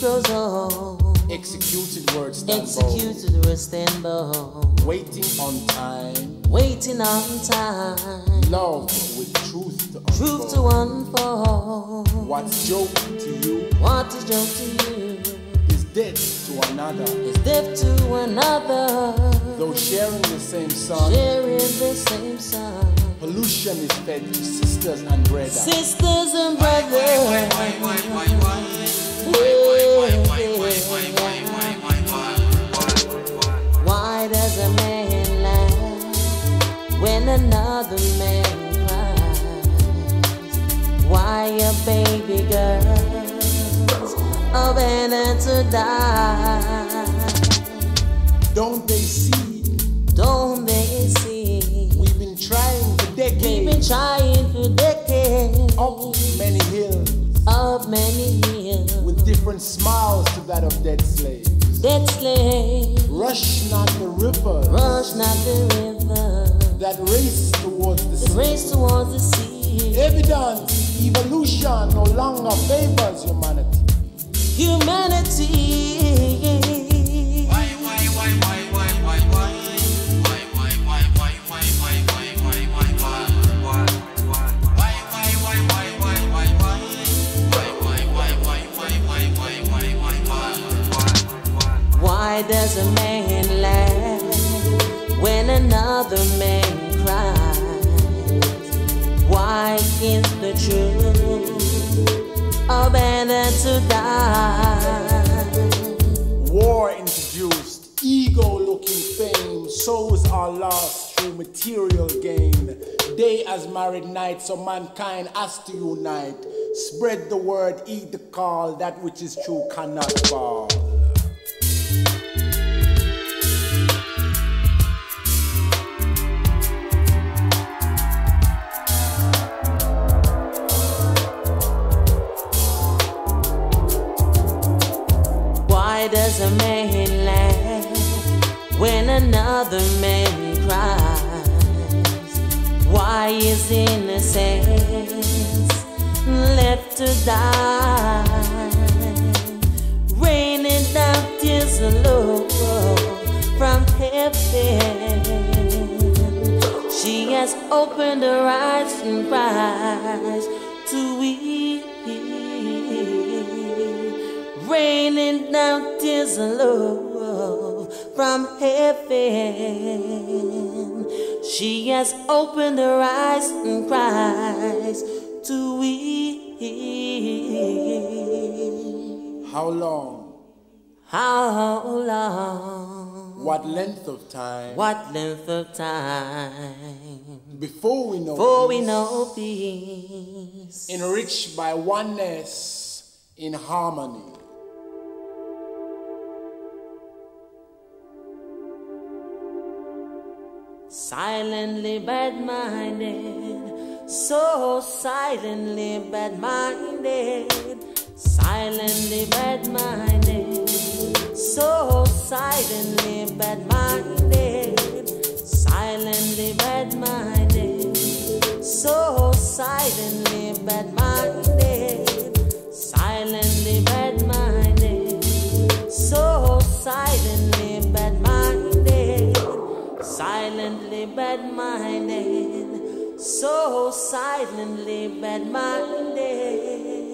grows old. Executed words stand Executed words stand bold. Waiting on time. Waiting on time. Love with truth to unfold. Truth to unfold. What's joke to you? What is joke to you? Is death to another. Is death to another. Though sharing the same sun. Sharing the same sun. Pollution is fed to sisters and brothers. Sisters and brothers. Why, why, why, why, does a man laugh when another man cries? Why a baby girls are better to die? Don't they see? Don't they see? We've been trying for decades. We've been trying for decades. That of dead slaves. Dead slaves. Rush not the river. Rush not the river. That race towards the sea. Race towards the sea. Evidence, evolution no longer favors humanity. Humanity. Why, why, why, why, why, why, why does a man laugh when another man cries? Why is the truth a better to die? War introduced, ego looking fame, souls are lost through material gain. Day as married night, so mankind has to unite. Spread the word, eat the call, that which is true cannot fall. Why does a man laugh when another man cries? Why is innocence left to die? Raining down tears of love from heaven. She has opened her eyes and cries to weep raining down tears of love from heaven. She has opened her eyes and cries to weep. How long? How long? What length of time? What length of time? Before we know Before we know peace. enriched by oneness in harmony. Silently bad minded, so silently bad minded, silently bad minded, so silently bad minded, silently bad minded, so silently bad silently bad minded, so silently bad minded.